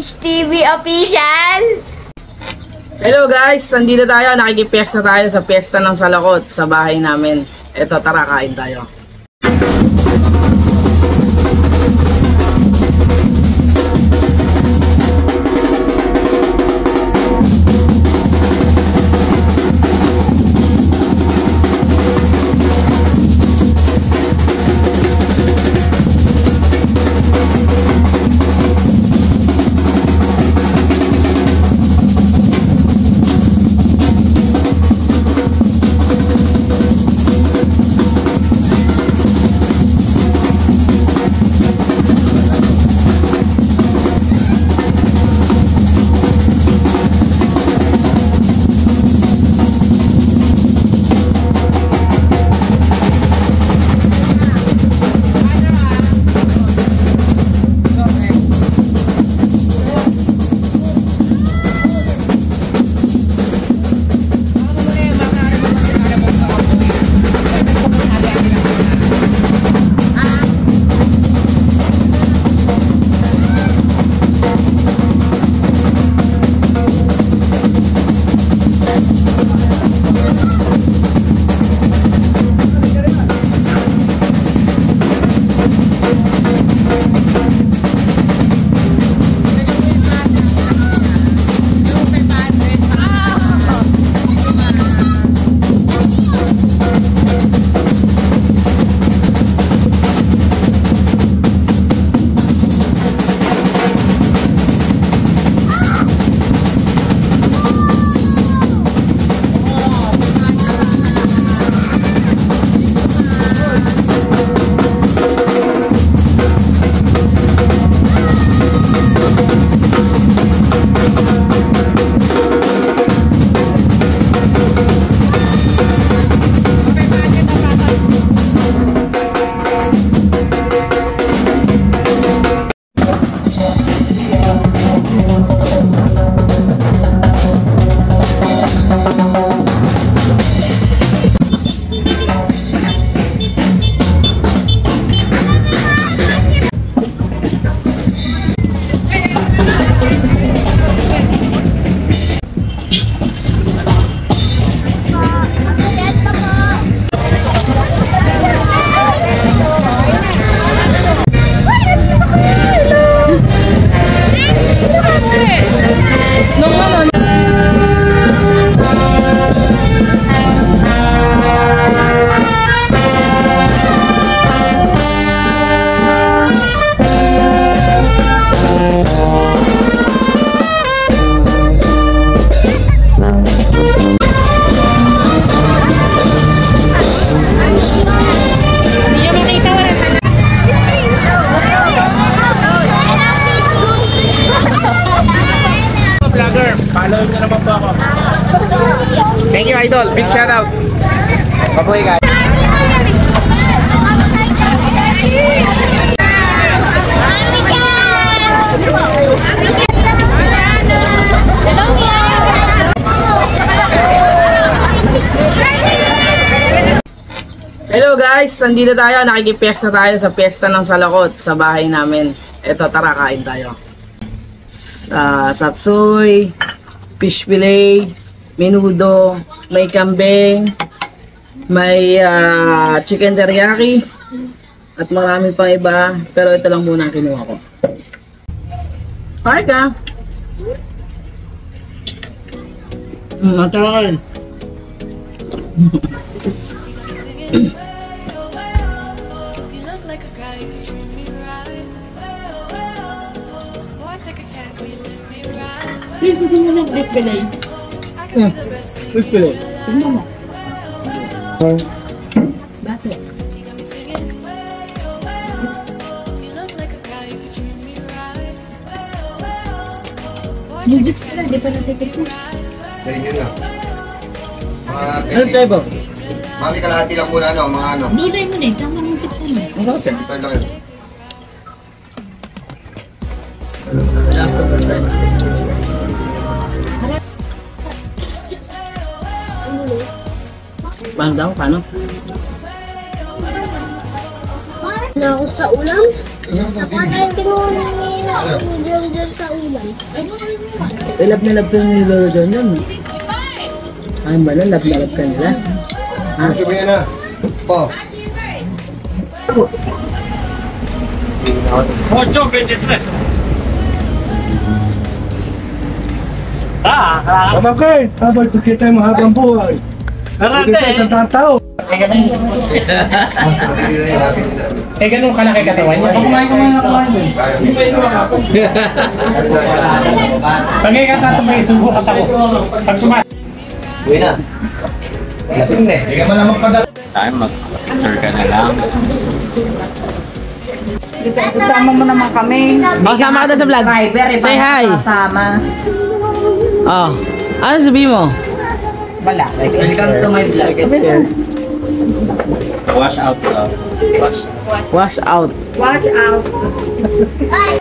TV Official! Hello guys, nandito tayo, nakikipiesta tayo sa piyesta ng Salakot sa bahay namin. Eto, tara kain tayo. Idol. Big shout out. Pabuhay ka. Hello guys, nandito tayo, nakikipiesta tayo sa piyesta ng Salakot sa bahay namin. Eto, tara kain tayo. Sa sapsoy, fish fillet, menudo, may kambing, may ah, chicken teriyaki, at marami pang iba. Pero ito lang muna ang kinuha ko. Hi ka! Mm, at saka kain. You look like a guy who could treat me right. I take a chance when you let me ride. Please, bigyan mo ng beef fillet. I could be the best thing Fish fillet. Tingnan mo. Bakit? Yung beef fillet, di pa natikit mo. Sa inyo na. Mga Ano tayo ba? Mami, kalahati lang muna, ano, mga ano. Duday mo na eh. Tama ng kita mo. Ang eh. Ito lang yun. Paano daw? Paano? Na ako sa ulam. Ano yung kinuha ni Lolo John sa ulam? Eh, lab na lab ka ni Lolo John yun. Ay, ba na, lab na lab ka nila. Ano sabi yan na? Po. Sabagay, habang kita yung mahabang buhay. Kita isang taong tao. Eh, ganun kalaki katawan niya. Kumain ka muna kumain dun. Pag ikaw tatabay, subo ka ako. Pag kumain. Uwi na. Lasing na eh. Hindi ka man lang magpadala. Tayo mag-picture ka na lang. Kasama mo naman kami. Oh, sama ka daw sa vlog. Say hi. Kasama. Oh. Ano sabi mo? Wala. Welcome to my vlog. Wash out lang. Wash Wash out. Watch out. Way,